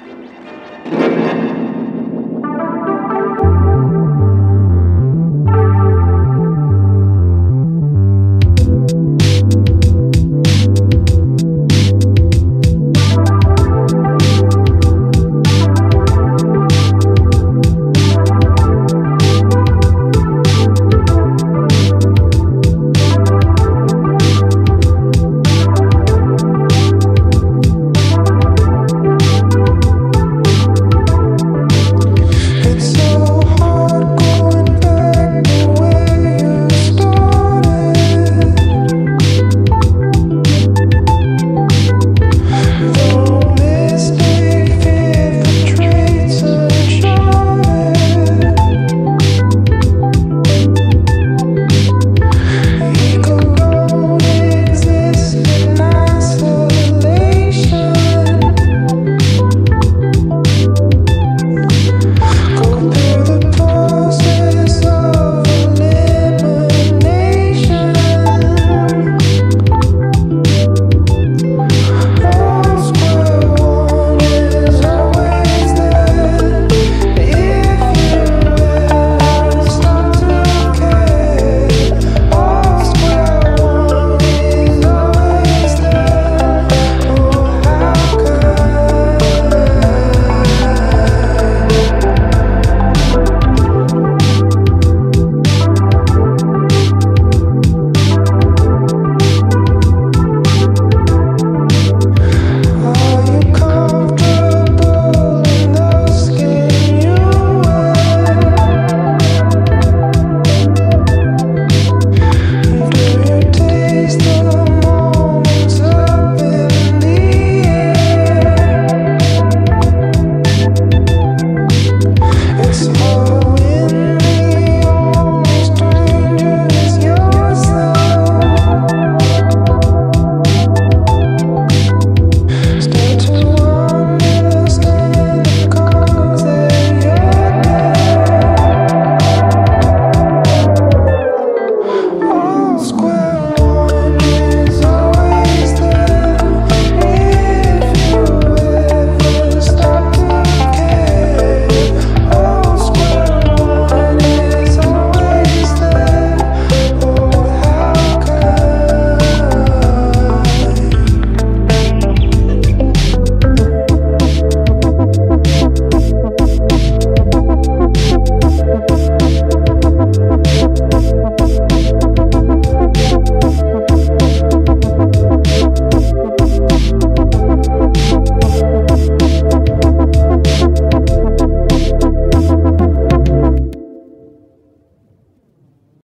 Música